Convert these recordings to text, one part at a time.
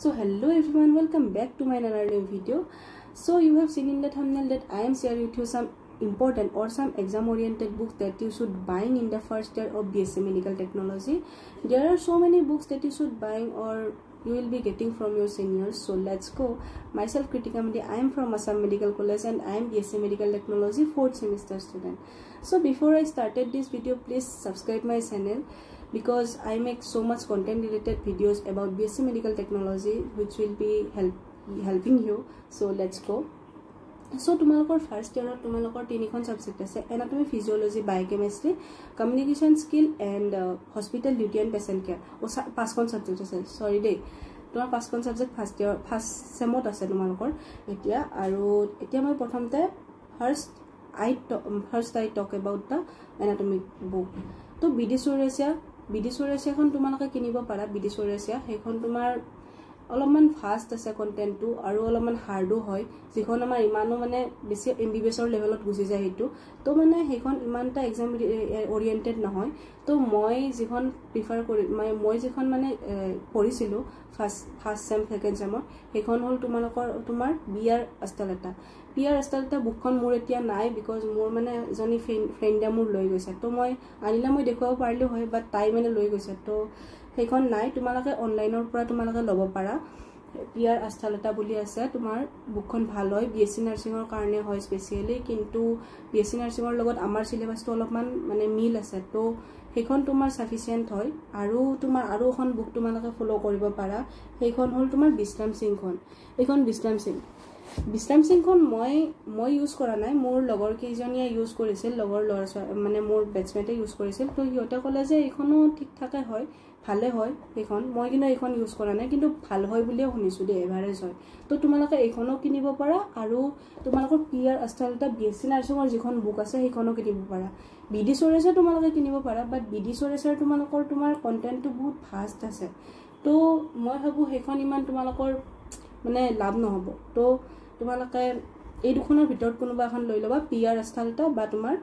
so hello everyone welcome back to my another video. So you have seen in the thumbnail that i am sharing with you some important or some exam oriented books that you should buying in the first year of bsc medical technology. There are so many books that you should buying or you will be getting from your seniors. So let's go. Myself kritika modi i am from assam medical college and i am bsc medical technology fourth semester student. So before i started this video please subscribe my channel because I make so much content related videos about BSc medical technology which will be help helping you. So let's go. So তোমালোকৰ first ইয়াৰত তোমালোকৰ তিনিখন subject আছে। Anatomy physiology biochemistry communication skill and hospital duty and patient care অ' পাঁচখন subject আছে। চৰি দেই। তোমাৰ পাঁচখন ছাবজেক্ট ফাৰ্ষ্ট ইয়াৰ ফাৰ্ষ্ট চেমত আছে তোমালোকৰ। এতিয়া আৰু এতিয়া মই প্ৰথমতে first I first I talk about the anatomic book ত' বি ডি চৌৰাচিয়া বিডি চৌৰাচিয়াখন তোমালোকে কিনিব পাৰা বিডি চৌৰাচিয়া সেইখন তোমাৰ অলপমান ফাষ্ট আছে কণ্টেণ্টটো আৰু অলপমান হাৰ্ডো হয় যিখন আমাৰ ইমানো মানে বেছি এম বি বি এছৰ লেভেলত গুচি যায় সেইটো। তো মানে সেইখন ইমান এটা এক্সাম অৰিয়েণ্টেড নহয়। তো মই যিখন প্ৰিফাৰ কৰি মানে মই যিখন মানে পঢ়িছিলোঁ ফাৰ্ষ্ট ফাৰ্ষ্ট চেম ছেকেণ্ড চেমৰ সেইখন হ'ল তোমালোকৰ তোমাৰ B R Asthalata P R Asthalata বুকখন মোৰ এতিয়া নাই বিকজ মোৰ মানে এজনী ফ্ৰেণ্ড ফ্ৰেণ্ডে মোৰ লৈ গৈছে। তো মই আনিলে মই দেখুৱাব পাৰিলোঁ হয় বাট তাই মানে লৈ গৈছে। তো সেইখন নাই তোমালোকে অনলাইনৰ পৰা তোমালোকে ল'ব পাৰা। পি আৰ আস্থালতা বুলি আছে তোমাৰ বুকখন ভাল হয়। বি এছ চি নাৰ্ছিঙৰ কাৰণে হয় স্পেচিয়েলি কিন্তু বি এছ চি নাৰ্ছিঙৰ লগত আমাৰ চিলেবাছটো অলপমান মানে মিল আছে। তো সেইখন তোমাৰ চাফিচিয়েণ্ট হয় আৰু তোমাৰ আৰু এখন বুক তোমালোকে ফ'ল' কৰিব পাৰা। সেইখন হ'ল তোমাৰ বিশ্ৰাম সিংখন এইখন বিশ্ৰাম সিং বিশ্ৰাম সিংখন মই মই ইউজ কৰা নাই। মোৰ লগৰ কেইজনীয়ে ইউজ কৰিছিল লগৰ ল'ৰা ছোৱালী মানে মোৰ বেটছমেটে ইউজ কৰিছিল। তো সিহঁতে ক'লে যে এইখনো ঠিক ঠাকে হয়। ভালে হয় সেইখন। মই কিন্তু এইখন ইউজ কৰা নাই কিন্তু ভাল হয় বুলিয়ে শুনিছোঁ দেই এভাৰেজ হয়। তো তোমালোকে এইখনো কিনিব পাৰা আৰু তোমালোকৰ P R Asthalata B S C নাৰ্ছিঙৰ যিখন বুক আছে সেইখনো কিনিব পাৰা। বি ডি চৰেচাৰ তোমালোকে কিনিব পাৰা বাট বি ডি চৰেচাৰ তোমালোকৰ তোমাৰ কণ্টেণ্টটো বহুত ফাষ্ট আছে। তো মই ভাবোঁ সেইখন ইমান তোমালোকৰ মানে লাভ নহ'ব। তো তোমালোকে এই দুখনৰ ভিতৰত কোনোবা এখন লৈ ল'বা পি আৰ আস্থালতা বা তোমাৰ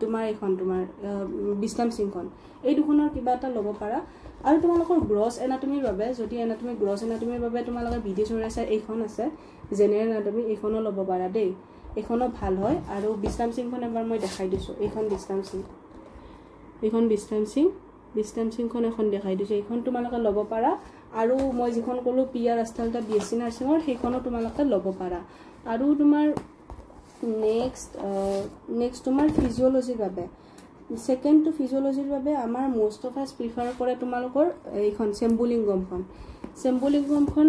তোমাৰ এইখন তোমাৰ বিশ্ৰাম সিংখন এই দুখনৰ কিবা এটা ল'ব পাৰা। আৰু তোমালোকৰ গ্ৰছ এনাটমিৰ বাবে যদি এনাটমি গ্ৰছ এনাটমিৰ বাবে তোমালোকে বিধি চৰাইছে এইখন আছে জেনেৰেল এনাটমি এইখনো ল'ব পাৰা দেই। এইখনো ভাল হয়। আৰু বিশ্ৰাম সিংখন এবাৰ মই দেখাই দিছোঁ। এইখন বিশ্ৰাম সিং এইখন বিশ্ৰাম সিং বিশ্ৰাম সিংখন এখন দেখাই দিছোঁ। এইখন তোমালোকে ল'ব পাৰা। আৰু মই যিখন ক'লোঁ P R Asthalata B S C নাৰ্ছিঙৰ সেইখনো তোমালোকে ল'ব পাৰা। আৰু তোমাৰ নেক্সট নেক্সট তোমাৰ ফিজিঅ'লজিৰ বাবে। ছেকেণ্ড টু ফিজিঅ'লজিৰ বাবে আমাৰ মষ্ট অফ আছ প্ৰিফাৰ কৰে তোমালোকৰ এইখন চেম্বুলিংগমখন চেম্বুলিংগমখন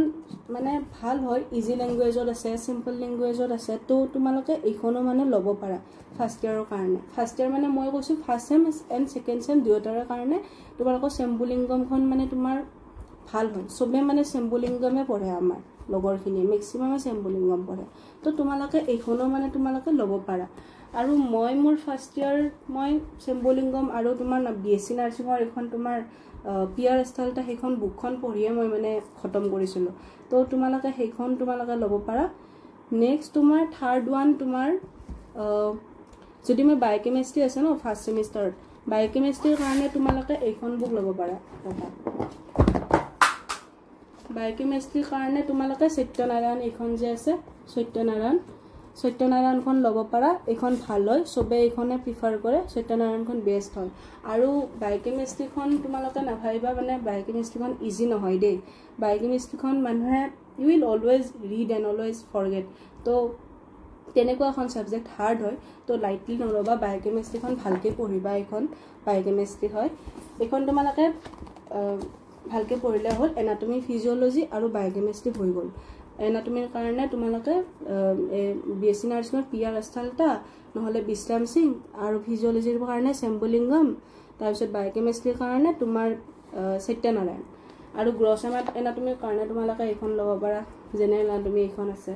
মানে ভাল হয় ইজি লেংগুৱেজত আছে চিম্পল লেংগুৱেজত আছে তো তোমালোকে এইখনো মানে ল'ব পাৰা ফাৰ্ষ্ট ইয়াৰৰ কাৰণে। ফাৰ্ষ্ট ইয়াৰ মানে মই কৈছোঁ first sem and second sem দুয়োটাৰে কাৰণে। তোমালোকৰ চেম্বুলিংগমখন মানে তোমাৰ ভাল হয়। চবে মানে চেম্বুলিংগমে পঢ়ে আমাৰ লগৰখিনিয়ে মেক্সিমামে চেম্বুলিংগম পঢ়ে। তো তোমালোকে এইখনো মানে তোমালোকে ল'ব পাৰা। আৰু মই মোৰ ফাৰ্ষ্ট ইয়াৰ মই চেম্বলিংগম আৰু তোমাৰ বি এছ চি নাৰ্ছিঙৰ এইখন তোমাৰ পি আৰ স্থলতা সেইখন বুকখন পঢ়িয়ে মই মানে খতম কৰিছিলোঁ। তো তোমালোকে সেইখন তোমালোকে ল'ব পাৰা। নেক্সট তোমাৰ থাৰ্ড ওৱান তোমাৰ যদি মই বায়'কেমেষ্ট্ৰি আছে ন ফাৰ্ষ্ট ছেমিষ্টাৰত বায়'কেমেষ্ট্ৰিৰ কাৰণে তোমালোকে এইখন বুক ল'ব পাৰা। বায়'কেমেষ্ট্ৰিৰ কাৰণে তোমালোকে সত্যনাৰায়ণ এইখন যে আছে সত্যনাৰায়ণ সত্যনাৰায়ণখন ল'ব পাৰা এইখন ভাল হয় চবেই এইখনে প্ৰিফাৰ কৰে সত্যনাৰায়ণখন বেষ্ট হয় আৰু বায়'কেমেষ্ট্ৰিখন তোমালোকে নাভাবিবা মানে বায়'কেমেষ্ট্ৰিখন ইজি নহয় দেই বায়'কেমেষ্ট্ৰিখন মানুহে you will always read and always forget তো তেনেকুৱা এখন ছাবজেক্ট হাৰ্ড হয় তো লাইটলি নল'বা বায়'কেমেষ্ট্ৰিখন ভালকৈ পঢ়িবা এইখন বায়'কেমেষ্ট্ৰি হয় এইখন তোমালোকে ভালকৈ পঢ়িলে হ'ল। এনাটমি ফিজিঅ'লজি আৰু বায়'কেমেষ্ট্ৰি হৈ গ'ল। এনাটমিৰ কাৰণে তোমালোকে বি এছ চি নাৰ্ছিঙৰ পি আৰ আস্থালতা নহ'লে বিশ্ৰাম সিং আৰু ফিজিঅ'লজিৰ কাৰণে চেম্বুলিংগম তাৰপিছত বায়'কেমেষ্ট্ৰিৰ কাৰণে তোমাৰ সত্যনাৰায়ণ আৰু গ্ৰছ এমাট এনাটমিৰ কাৰণে তোমালোকে এইখন ল'ব পাৰা জেনেৰেল এনাটমি এইখন আছে।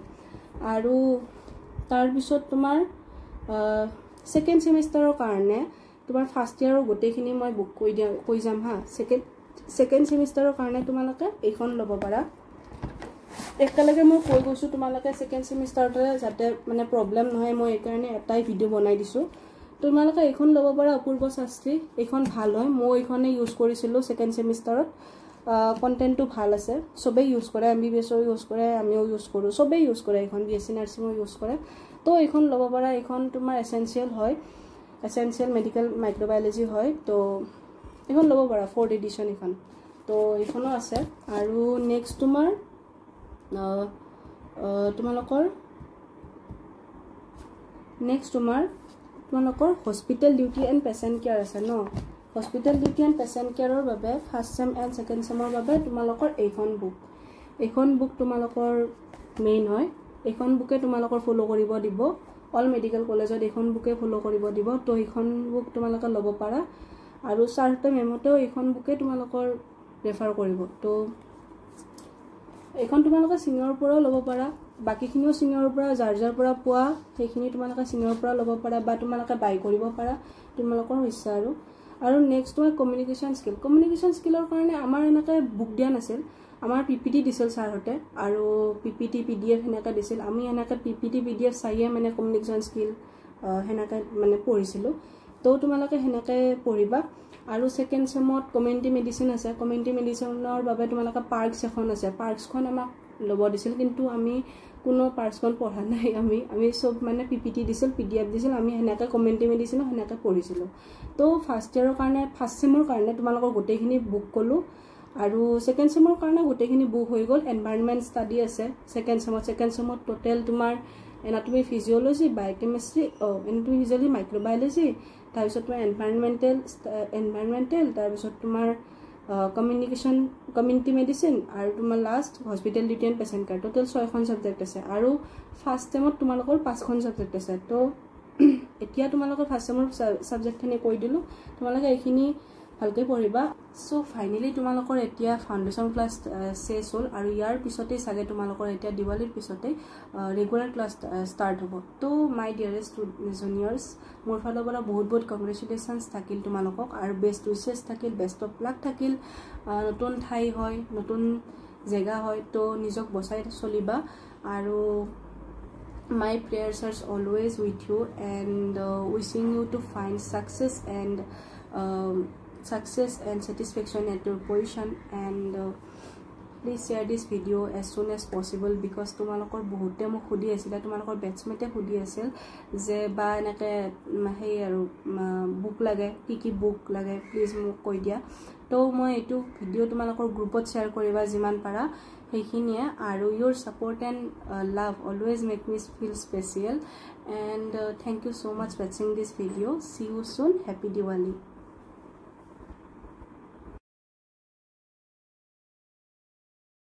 আৰু তাৰপিছত তোমাৰ ছেকেণ্ড ছেমিষ্টাৰৰ কাৰণে তোমাৰ ফাৰ্ষ্ট ইয়াৰৰ গোটেইখিনি মই বুক কৰি দিয়া কৈ যাম হা। ছেকেণ্ড ছেকেণ্ড ছেমিষ্টাৰৰ কাৰণে তোমালোকে এইখন ল'ব পাৰা। একেলগে মই কৈ গৈছোঁ তোমালোকে ছেকেণ্ড ছেমিষ্টাৰতে যাতে মানে প্ৰব্লেম নহয় মই এইকাৰণে এটাই ভিডিঅ' বনাই দিছোঁ। তোমালোকে এইখন ল'ব পাৰা অপূৰ্ব শাস্ত্ৰী এইখন ভাল হয়। মই এইখনে ইউজ কৰিছিলোঁ ছেকেণ্ড ছেমিষ্টাৰত কণ্টেণ্টটো ভাল আছে। চবেই ইউজ কৰে এম বি বি এছৰ ইউজ কৰে আমিও ইউজ কৰোঁ। চবেই ইউজ কৰে এইখন বি এছ চি নাৰ্ছিঙো ইউজ কৰে। তো এইখন ল'ব পাৰা এইখন তোমাৰ এচেঞ্চিয়েল হয়। এচেঞ্চিয়েল মেডিকেল মাইক্ৰ'বায়'লজি হয়। তো এইখন ল'ব পাৰা ফ'ৰ্থ এডিশ্যন এইখন। তো এইখনো আছে। আৰু নেক্সট তোমাৰ তোমালোকৰ নেক্সট তোমাৰ তোমালোকৰ hospital duty and patient care আছে ন? হস্পিটেল ডিউটি এণ্ড পেচেণ্ট কেয়াৰৰ বাবে ফাৰ্ষ্ট চেম এণ্ড ছেকেণ্ড চেমৰ বাবে তোমালোকৰ এইখন বুক এইখন বুক তোমালোকৰ মেইন হয়। এইখন বুকে তোমালোকৰ ফ'ল' কৰিব দিব। অল মেডিকেল কলেজত এইখন বুকে ফ'ল' কৰিব দিব। তো এইখন বুক তোমালোকে ল'ব পাৰা। আৰু ছাৰহঁতে মেমতেও এইখন বুকে তোমালোকৰ ৰেফাৰ কৰিব। তো এইখন তোমালোকে ছিনিয়ৰৰ পৰাও ল'ব পাৰা। বাকীখিনিও ছিনিয়ৰৰ পৰা যাৰ যাৰ পৰা পোৱা সেইখিনি তোমালোকে ছিনিয়ৰৰ পৰা ল'ব পাৰা বা তোমালোকে বাই কৰিব পাৰা তোমালোকৰ ইচ্ছা আৰু। আৰু নেক্সট তোমাৰ কমিউনিকেশ্যন স্কিল কমিউনিকেশ্যন স্কিলৰ কাৰণে আমাৰ এনেকৈ বুক দিয়া নাছিল। আমাৰ পি পি টি দিছিল ছাৰহঁতে আৰু P P T P D F সেনেকৈ দিছিল। আমি এনেকৈ P P T P D F চাইয়ে মানে কমিউনিকেশ্যন স্কিল সেনেকৈ মানে পঢ়িছিলোঁ। তো তোমালোকে সেনেকৈ পঢ়িবা। আৰু ছেকেণ্ড চেমত কমিউনিটি মেডিচিন আছে। কমিউনিটি মেডিচিনৰ বাবে তোমালোকে পাৰ্কছ এখন আছে। পাৰ্কছখন আমাক ল'ব দিছিল কিন্তু আমি কোনো পাৰ্কছখন পঢ়া নাই। আমি আমি চব মানে পি পি টি দিছিল পি ডি এফ দিছিল আমি সেনেকৈ কমিউনিটি মেডিচিনো সেনেকৈ পঢ়িছিলোঁ। তো ফাৰ্ষ্ট ইয়েৰৰ কাৰণে ফাৰ্ষ্ট চেমৰ কাৰণে তোমালোকৰ গোটেইখিনি বুক ক'লোঁ। আৰু ছেকেণ্ড চেমৰ কাৰণে গোটেইখিনি বুক হৈ গ'ল। এনভাইৰনমেণ্ট ষ্টাডি আছে ছেকেণ্ড চেমত ছেকেণ্ড চেমত ট'টেল তোমাৰ এনাটমি ফিজিঅ'লজি বায়'কেমেষ্ট্ৰি অঁ এনাটমি ফিজিঅ'লজি মাইক্ৰ'বায়'লজি তাৰপিছত তোমাৰ এনভাইৰনমেণ্টেল এনভাইৰনমেণ্টেল তাৰপিছত তোমাৰ কমিউনিকেশ্যন কমিউনিটি মেডিচিন আৰু তোমাৰ last hospital and patient care total ছয়খন ছাবজেক্ট আছে। আৰু ফাৰ্ষ্ট চেমত তোমালোকৰ পাঁচখন ছাবজেক্ট আছে। তো এতিয়া তোমালোকৰ ফাৰ্ষ্ট চেমৰ ছাবজেক্টখিনি কৈ দিলোঁ। তোমালোকে এইখিনি ভালকৈ পঢ়িবা। চ' ফাইনেলি তোমালোকৰ এতিয়া ফাউণ্ডেশ্যন ক্লাছ চেছ হ'ল আৰু ইয়াৰ পিছতেই চাগে তোমালোকৰ এতিয়া দিৱালীৰ পিছতেই ৰেগুলাৰ ক্লাছ ষ্টাৰ্ট হ'ব। তো মাই ডিয়াৰেষ্ট জুনিয়ৰ্ছ মোৰ ফালৰ পৰা বহুত বহুত কংগ্ৰেচুলেশ্যনছ থাকিল তোমালোকক আৰু বেষ্ট উইচেছ থাকিল বেষ্ট অফ লাক থাকিল। নতুন ঠাই হয় নতুন জেগা হয় তো নিজক বচাই চলিবা। আৰু my prayers are always with you and wishing you to find success and success and satisfaction at your position and please share this video as soon as possible because তোমালোকৰ বহুতে মোক সুধি আছিলে তোমালোকৰ বেটছমেটে সুধি আছিল যে বা এনেকৈ সেই আৰু বুক লাগে কি কি বুক লাগে প্লিজ মোক কৈ দিয়া। তো মই এইটো ভিডিঅ' তোমালোকৰ গ্ৰুপত শ্বেয়াৰ কৰিবা যিমান পাৰা সেইখিনিয়ে। আৰু your support and love always make me feel special and thank you so' much ৱাচিং this video' see you soon happy Diwali